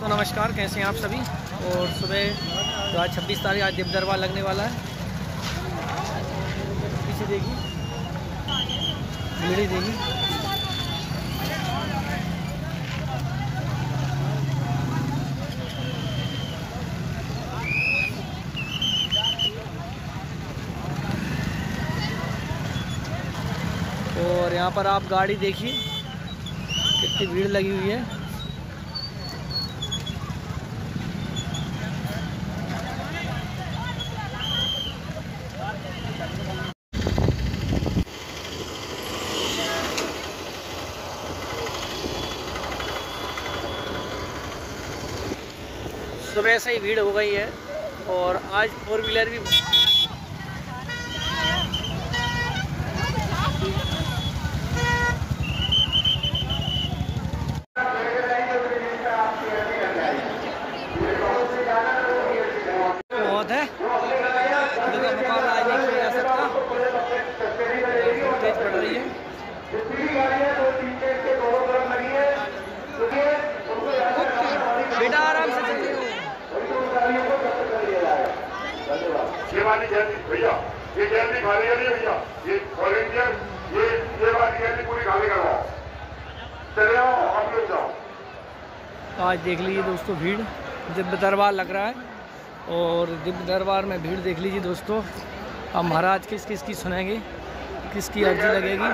तो नमस्कार, कैसे हैं आप सभी? और सुबह तो आज छब्बीस तारीख, आज दिप दरबार लगने वाला है। पीछे देखिए। भीड़ देखिए। और यहाँ पर आप गाड़ी देखिए, कितनी भीड़ लगी हुई है। सुबह से ही भीड़ हो गई है और आज फोर व्हीलर भी बहुत है इनका मुकाबला आज नहीं किया जा सकता तेज पड़ रही है बेटा आराम से चलिए ये वाली गैलरी भैया ये गैलरी खाली नहीं भैया ये वॉलेंटियर ये ये वाली गैलरी पूरी खाली करवाओ। चले आओ आप लोग जाओ। आज देख लीजिए दोस्तों भीड़ दिव्य दरबार लग रहा है। और दिव्य दरबार में भीड़ देख लीजिए दोस्तों अब महाराज किस किस की सुनेंगे किसकी अर्जी लगेगी।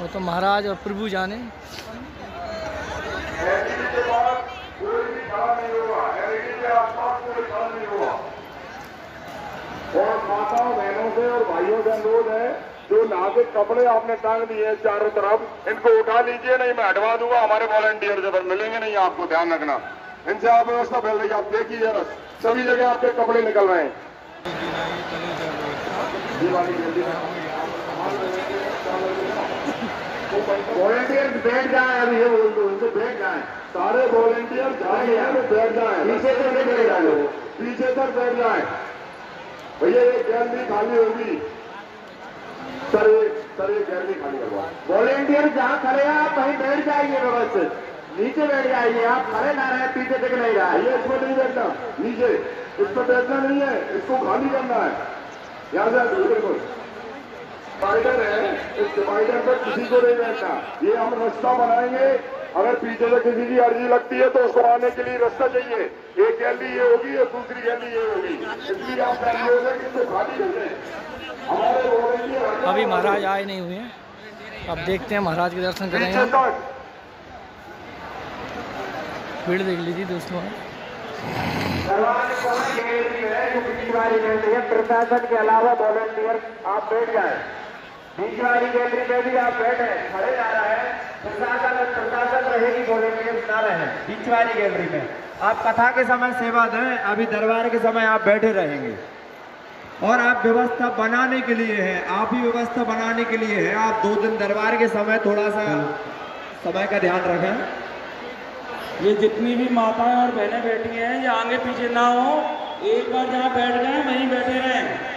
वो तो महाराज और प्रभु जाने। कोई भी नहीं कोई नहीं होगा और माताओं बहनों से और भाइयों से अनुरोध है जो नाजुक कपड़े आपने टांग दिए हैं चारों तरफ़ इनको उठा लीजिए नहीं मैं हटवा दूँगा हमारे वॉलंटियर जब मिलेंगे नहीं आपको ध्यान रखना। इनसे आप व्यवस्था फैल रही है आप देखिए जरा सभी जगह आपके कपड़े निकल रहे हैं। वॉलेंटियर बैठ जाए अभी ये बोल दो उनसे बैठ जाए। सारे वॉलेंटियर जाए बैठ जाए। पीछे तक बैठ जाए। पीछे तक बैठ जाए। भैया ये गैलरी खाली होगी। सर ये सर ये गैलरी खाली करवा वॉलेंटियर जहाँ खड़े हैं आप वहीं बैठ जाइए व्यवस्थित। नीचे बैठ जाइए आप खड़े ना रहे पीछे तक नहीं रहा ये इसमें नहीं बैठना। नीचे। इसमें बैठना नहीं है इसको खाली करना है। यहाँ से बिल्कुल। डिवाइडर है इस डिवाइडर पर किसी को नहीं बैठना। ये हम रास्ता बनाएँगे। अगर पीछे से किसी की अर्जी लगती है तो उसको आने के लिए रास्ता चाहिए। एक गैली ये होगी और दूसरी गैलरी ये होगी। इसलिए आप हो इसको खाली हमारे अभी महाराज आए नहीं हुए हैं। अब देखते हैं महाराज के दर्शन करेंगे। भीड़ देख लीजिए दोस्तों। प्रशासन के अलावा वॉलेंटियर आप बैठ जाए। बीच वाली गैलरी में भी आप बैठे खड़े जा रहा है। प्रशासन प्रशासन रहे। बीच वाली गैलरी में। आप कथा के समय सेवा दें, अभी दरबार के समय आप बैठे रहेंगे। और आप व्यवस्था बनाने के लिए है, आप ही व्यवस्था बनाने के लिए है। आप दो दिन दरबार के समय थोड़ा सा समय का ध्यान रखें। ये जितनी भी माताएँ और बहनें बैठी हैं, ये आगे पीछे ना हो। एक बार जहाँ बैठ गए, वहीं बैठे रहें।